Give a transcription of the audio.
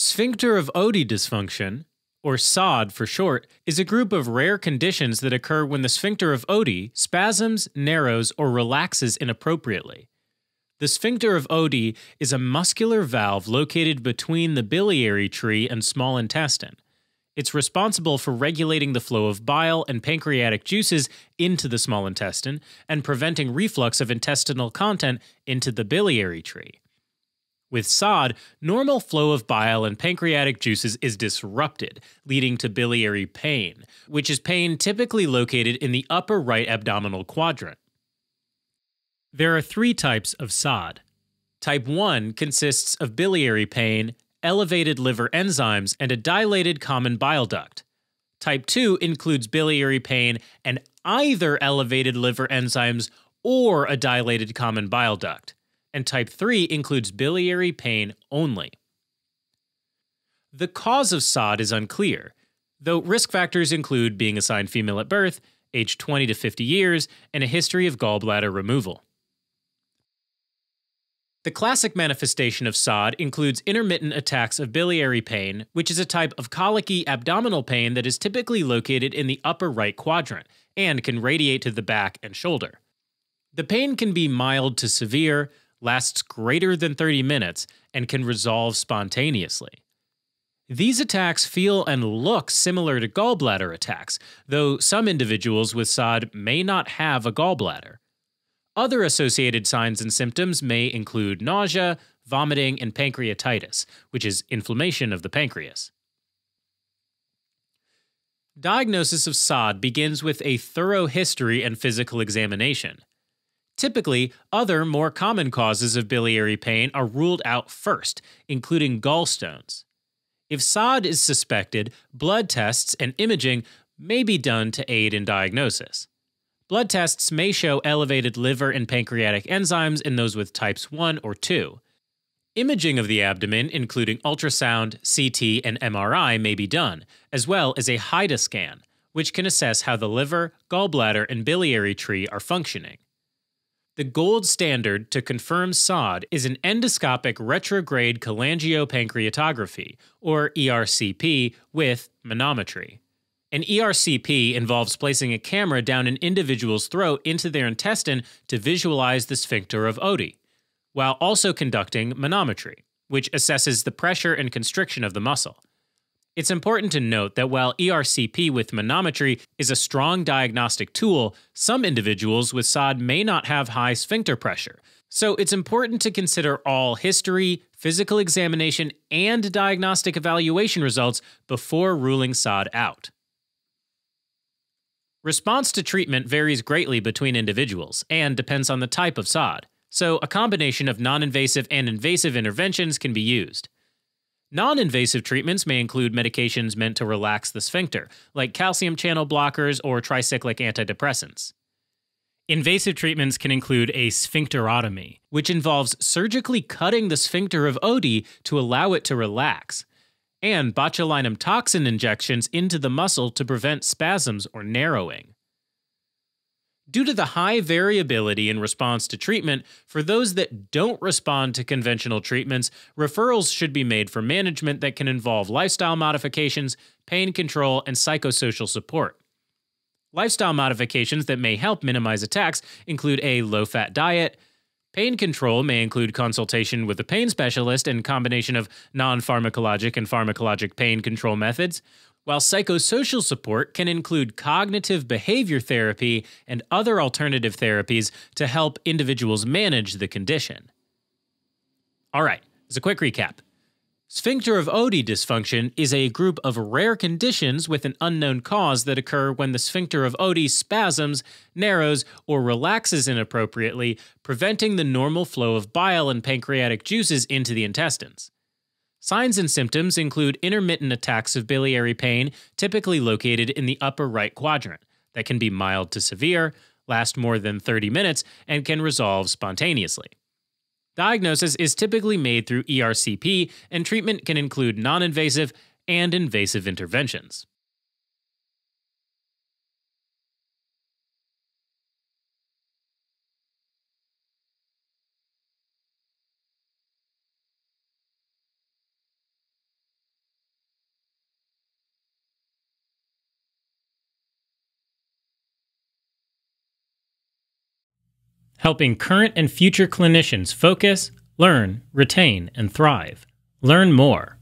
Sphincter of Oddi dysfunction, or SOD for short, is a group of rare conditions that occur when the sphincter of Oddi spasms, narrows, or relaxes inappropriately. The sphincter of Oddi is a muscular valve located between the biliary tree and small intestine. It's responsible for regulating the flow of bile and pancreatic juices into the small intestine and preventing reflux of intestinal content into the biliary tree. With SOD, normal flow of bile and pancreatic juices is disrupted, leading to biliary pain, which is pain typically located in the upper right abdominal quadrant. There are three types of SOD. Type 1 consists of biliary pain, elevated liver enzymes, and a dilated common bile duct. Type 2 includes biliary pain and either elevated liver enzymes or a dilated common bile duct and type 3 includes biliary pain only. The cause of SOD is unclear, though risk factors include being assigned female at birth, age 20 to 50 years, and a history of gallbladder removal. The classic manifestation of SOD includes intermittent attacks of biliary pain, which is a type of colicky abdominal pain that is typically located in the upper right quadrant and can radiate to the back and shoulder. The pain can be mild to severe, lasts greater than 30 minutes, and can resolve spontaneously. These attacks feel and look similar to gallbladder attacks, though some individuals with SOD may not have a gallbladder. Other associated signs and symptoms may include nausea, vomiting, and pancreatitis, which is inflammation of the pancreas. Diagnosis of SOD begins with a thorough history and physical examination. Typically, other more common causes of biliary pain are ruled out first, including gallstones. If SOD is suspected, blood tests and imaging may be done to aid in diagnosis. Blood tests may show elevated liver and pancreatic enzymes in those with types 1 or 2. Imaging of the abdomen, including ultrasound, CT, and MRI, may be done, as well as a HIDA scan, which can assess how the liver, gallbladder, and biliary tree are functioning. The gold standard to confirm SOD is an endoscopic retrograde cholangiopancreatography, or ERCP, with manometry. An ERCP involves placing a camera down an individual's throat into their intestine to visualize the sphincter of Oddi, while also conducting manometry, which assesses the pressure and constriction of the muscle. It's important to note that while ERCP with manometry is a strong diagnostic tool, some individuals with SOD may not have high sphincter pressure. So it's important to consider all history, physical examination, and diagnostic evaluation results before ruling SOD out. Response to treatment varies greatly between individuals and depends on the type of SOD, so a combination of non invasive and invasive interventions can be used. Non invasive treatments may include medications meant to relax the sphincter, like calcium channel blockers or tricyclic antidepressants. Invasive treatments can include a sphincterotomy, which involves surgically cutting the sphincter of Oddi to allow it to relax, and botulinum toxin injections into the muscle to prevent spasms or narrowing. Due to the high variability in response to treatment, for those that don't respond to conventional treatments, referrals should be made for management that can involve lifestyle modifications, pain control, and psychosocial support. Lifestyle modifications that may help minimize attacks include a low fat diet. Pain control may include consultation with a pain specialist and combination of non pharmacologic and pharmacologic pain control methods, while psychosocial support can include cognitive behavior therapy and other alternative therapies to help individuals manage the condition. All right, as a quick recap. Sphincter of Oddi dysfunction is a group of rare conditions with an unknown cause that occur when the sphincter of Oddi spasms, narrows, or relaxes inappropriately, preventing the normal flow of bile and pancreatic juices into the intestines. Signs and symptoms include intermittent attacks of biliary pain, typically located in the upper right quadrant, that can be mild to severe, last more than 30 minutes, and can resolve spontaneously. Diagnosis is typically made through ERCP, and treatment can include non invasive and invasive interventions. Helping current and future clinicians focus, learn, retain, and thrive. Learn more